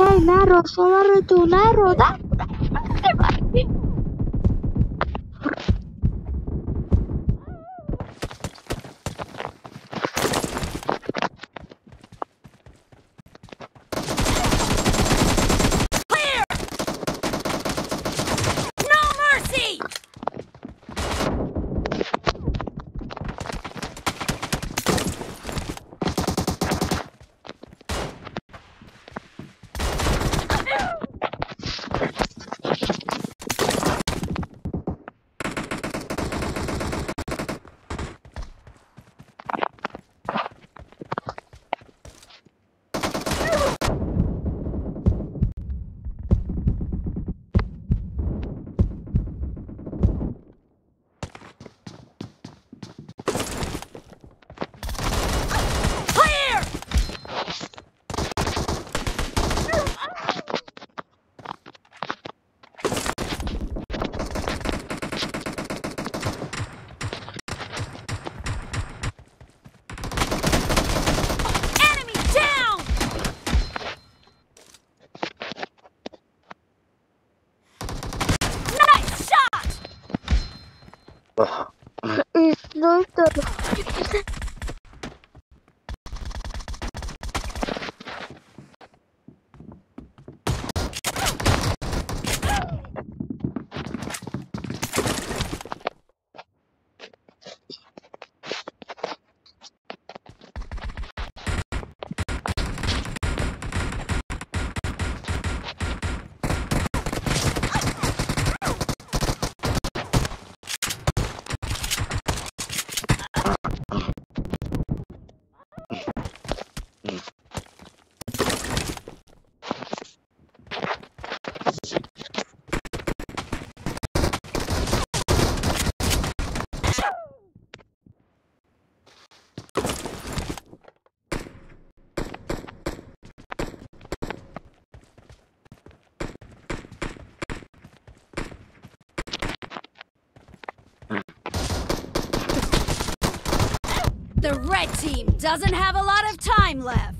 Hey, narro, solo retular, rodar. どうしたの The red team doesn't have a lot of time left.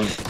Mercy!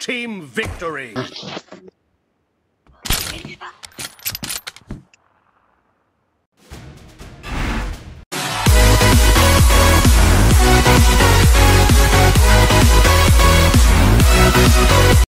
Team victory.